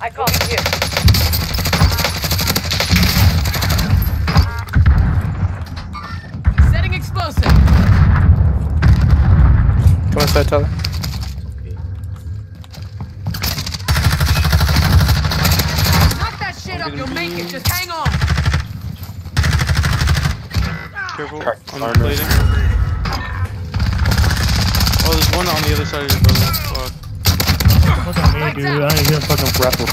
I copy here. Setting explosive. Come inside, Tyler. Knock that shit up. You'll make it. Just hang on. Careful Crack on the armor. plating. Oh, there's one on the other side of your building. Fuck. Look at me, dude. I ain't even fucking grapple.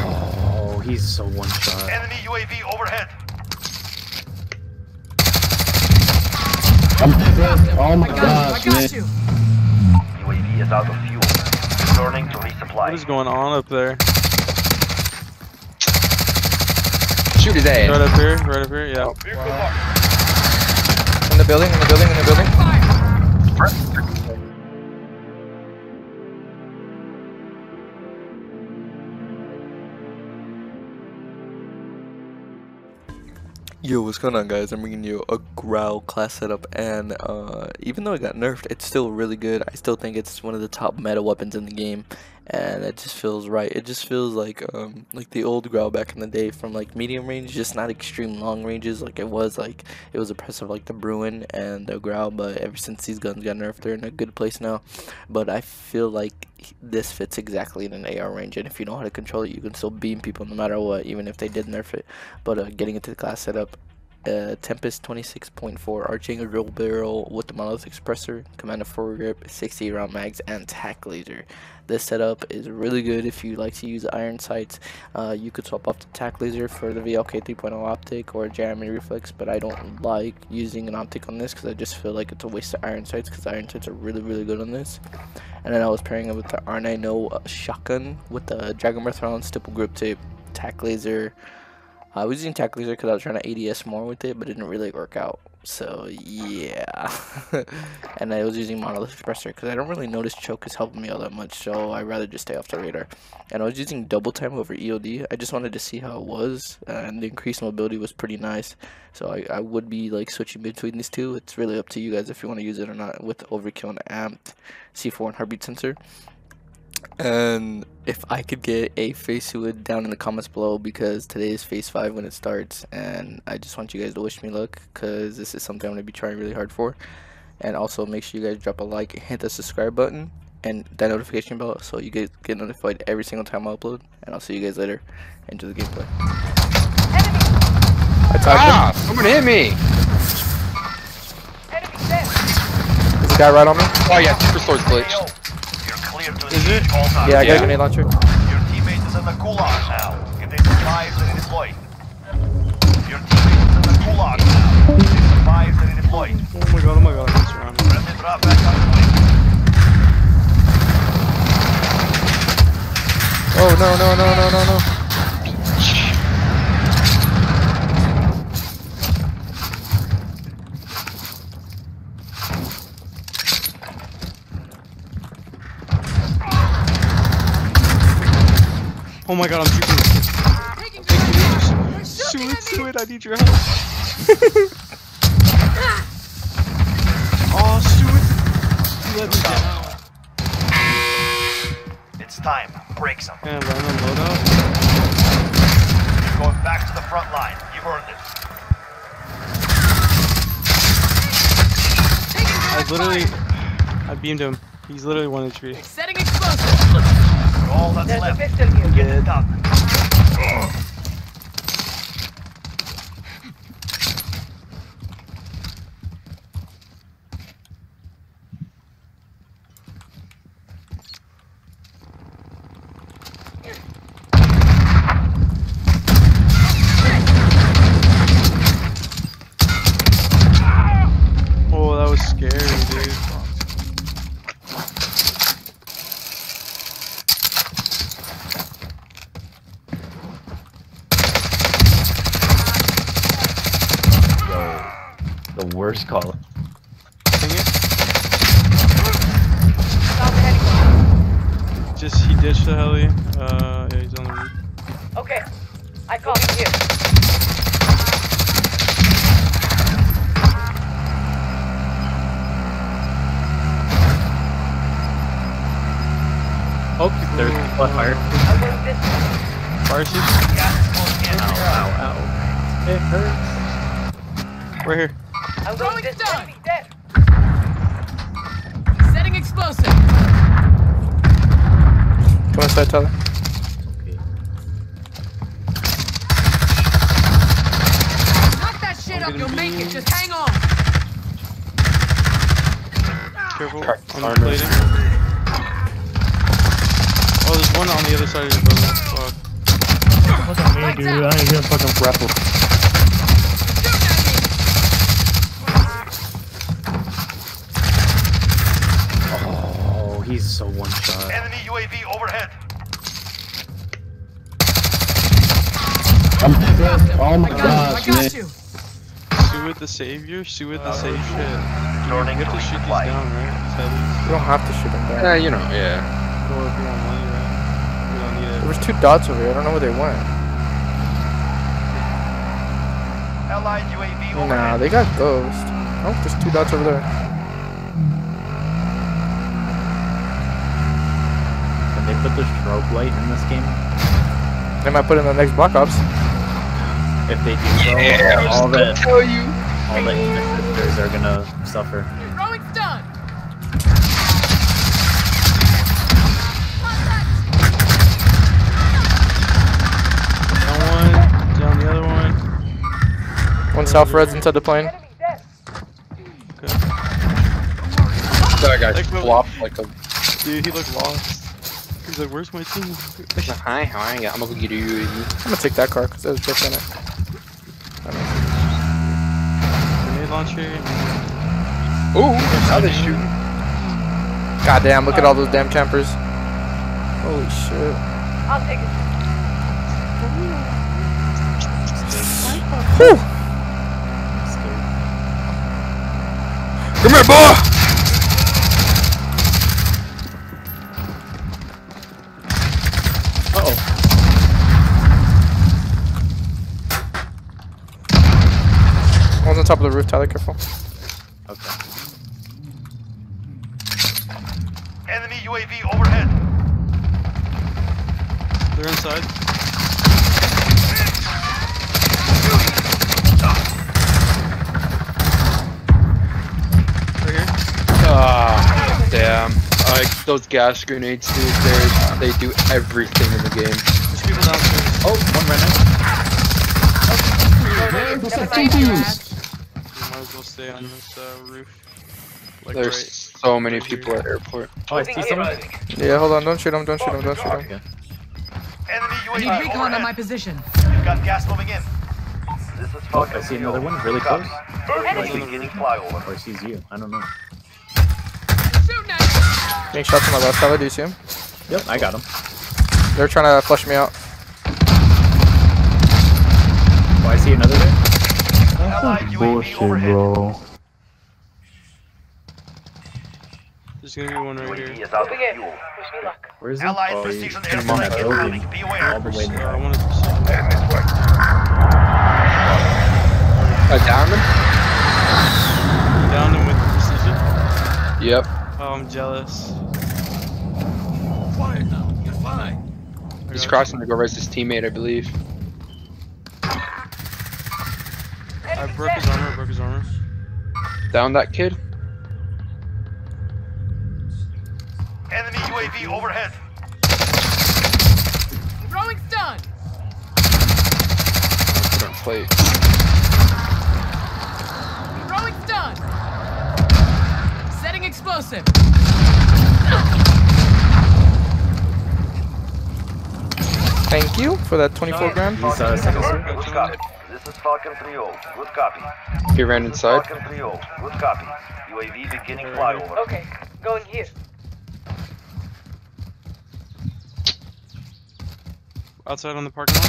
Oh, he's so one shot. Enemy UAV overhead. Oh my I got you. I got you. UAV is out of fuel. Returning to resupply. What is going on up there? Shoot his ass. Right up here, right up here, yeah. In the building, in the building, in the building. Yo, what's going on guys? I'm bringing you a Grau class setup and uh, even though it got nerfed, it's still really good. I still think it's one of the top meta weapons in the game and it just feels right. It just feels like um, like the old Grau back in the day from like medium range, just not extreme long ranges like it was like it was oppressive like the Bruen and the Grau, but ever since these guns got nerfed, they're in a good place now. But I feel like this fits exactly in an AR range and if you know how to control it, you can still beam people no matter what, even if they did nerf it. But uh, getting into the class setup, uh, Tempest 26.4 arching drill barrel with the monolithic suppressor, Commando foregrip, 60 round mags, and tac laser. This setup is really good if you like to use iron sights. Uh, you could swap off the tac laser for the VLK 3.0 optic or Jeremy reflex, but I don't like using an optic on this because I just feel like it's a waste of iron sights because iron sights are really really good on this. And then I was pairing it with the R9-0 uh, shotgun with the Dragon Breath round, stipple grip tape, tac laser. I was using tac laser because I was trying to ADS more with it, but it didn't really work out. So yeah, and I was using Monolithic Suppressor because I don't really notice choke is helping me all that much, so I rather just stay off the radar. And I was using double time over EOD. I just wanted to see how it was, and the increased mobility was pretty nice. So I, I would be like switching between these two. It's really up to you guys if you want to use it or not with overkill and amped C4 and heartbeat sensor. And if I could get a face hood down in the comments below because today is phase 5 when it starts and I just want you guys to wish me luck because this is something I'm going to be trying really hard for. And also make sure you guys drop a like, hit the subscribe button and that notification bell so you guys get notified every single time I upload. And I'll see you guys later. Enjoy the gameplay. I tagged Ah! Someone hit me! Enemy Is the guy right on me? Oh yeah, Superstore's glitched. Is it? engage all targets. Yeah, I got Yeah. a grenade launcher. Your teammate is in the gulag now. Get their supplies and deployed. Your teammate is in the gulag now. Get their supplies and deployed. Oh my god, oh my god, I'm surrounded. Friendly drop back on the way. Oh no no no no no no. Oh my god, I'm shooting. Taking Suid, Sue it, I need your help. oh, Suid. You let me down. It's time. Break some. Can I land on loadout? You're going back to the front line. You've earned it. I literally, I beamed him. He's literally 1 HP. Setting explosive. All that's There's a left. pistol here. Get it done. just he ditched the heli. Uh, yeah, he's on the roof. Okay, I call you. Oh, there's people at fire. Fire sheep. Ow, ow, ow. It hurts. We're here. I'm going this way. Setting explosive. Come inside, Tyler. Knock that shit up. You'll make it. Just hang on. Careful. Cracked on the plating. Oh, there's one on the other side of your building. Fuck. Fucking me, dude. I ain't gonna fucking grapple. Oh, he's so one shot. Enemy UAV overhead. Oh my I got you. I got man. you. Suid the savior. Suid the uh, save shit. Returning You have to shoot these down, right? You don't have to shoot them down. Yeah, you know, yeah. Or if you want money, right? We don't need There was two dots over here. I don't know where they went. Allied UAV Nah, they got ghost. Oh, there's two dots over there. Can they put the strobe light in this game? They might put it in the next Black Ops. If they do so, Yeah, I all gonna the tell you. all the sisters are gonna suffer. Throwing stun. Down one. Down the other one. One south red's inside the plane. Enemy dead. That guy flopped like a. Dude, he looked lost. He's like, where's my team? Hi, hi, I'm gonna get you. I'm gonna take that car because there's just in it. Grenade launcher. Ooh, now they shoot. God damn, look at all those damn campers. Holy shit. I'll take it. Whew. Come here, boy! One's on top of the roof, Tyler, careful. Okay. Enemy UAV overhead. They're inside. Right here. Ah, damn. Like those gas grenades, dude. They they do everything in the game. There's people downstairs. Oh, one right Never mind. You might as well stay on this uh, roof. Like There's right. so many people at airport. Oh, I see someone. Yeah, hold on, don't shoot him, don't shoot him, don't shoot him. Okay. Enemy I UAV need recon on my position. You've got gas moving in. This is Oh, I see another one really close. Urgently beginning flyover. Or sees you. I don't know. Shooting at you. Getting shot to my left, Tyler, do you see him? Yep, I got him. They're trying to flush me out. Oh, I see another there. Allied UAV Bullshit, overhead. bro. There's gonna be one right here. UAV is out of Moving in. fuel. Wish me luck. Where is he? Allied oh, precision he's airstrike on that incoming. building. Be All the way I there. wanted to I downed him? down him with precision. Yep. Oh, I'm jealous. Quiet now. You're fine. I He's crossing to go res his teammate, I believe. you. I Enemy broke his armor. I broke his armor. Down that kid. Enemy UAV overhead. Throwing stun. Put on plate. Throwing stun. Setting explosive. Thank you for that 24 grand. He's second story. Good copy. This is Falcon 3-0. Good copy. He ran inside. Falcon 3-0. Good copy. UAV beginning flyover. Okay, going here. Outside on the parking lot.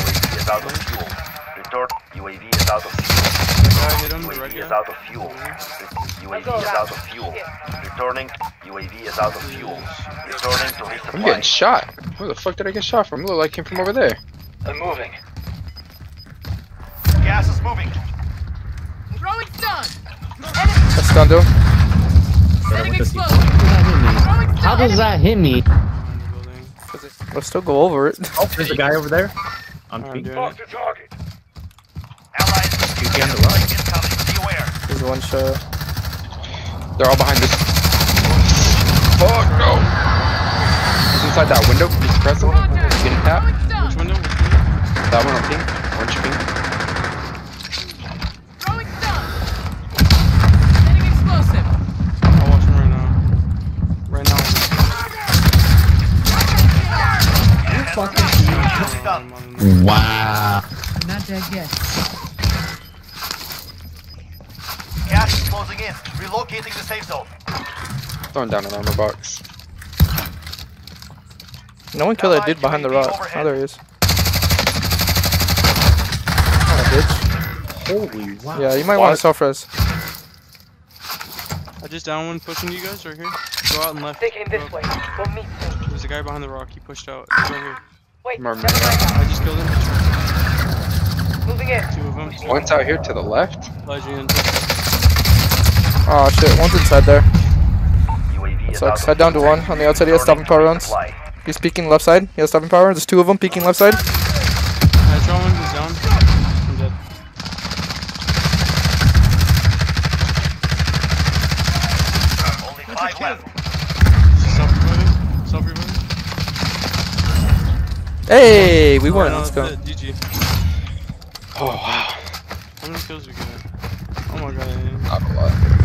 UAV is out of fuel. Return. UAV is out of fuel. I hit him. The red UAV is guy. out of fuel. UAV is out of fuel. Returning. UAV is out of fuel. Returning to I'm getting shot. Where the fuck did I get shot from? It looked like it came from over there. I'm moving. Gas is moving. Throwing stun. That's stun, dude. I Setting went to see. explosive. How does that hit me? How does that hit me? Behind the building. We'll still go over it. Oh, there's a guy over there. On Alright, pink. doing it. the target. Allies He's behind the rock. incoming. Be aware. There's one shot. They're all behind this. Oh no! He's inside that window. He's pressing. He's getting tapped. Throwing stun. Which window? That one on pink. Orange pink. Oh, Throwing stun. Setting explosive. I'll watch him right now. Right now. Done. Wow. Not dead yet. Gas is closing in. Relocating the safe zone. Throwing down an armor box. No one killed that dude behind the rock. Oh, there he is. Oh, bitch. Holy wow. Yeah, you might want to self res. I just down one pushing you guys right here. Go out and left. They came this up. way. We'll meet soon. There's a guy behind the rock. He pushed out. He's right here. Wait, Mark never. I just killed him. Moving in. Two of them. One's out here to the left. Legend. Oh shit, one's inside there. UAV is Sucks. Head down to one on the outside. He has stopping power runs. He's peeking left side. He has stopping power. There's two of them peeking left side. I draw one. He's down. I'm dead. Only five left. Self reviving. Self reviving. Hey, we won. Let's go. Oh wow. How many kills we get? Oh my god. Not a lot.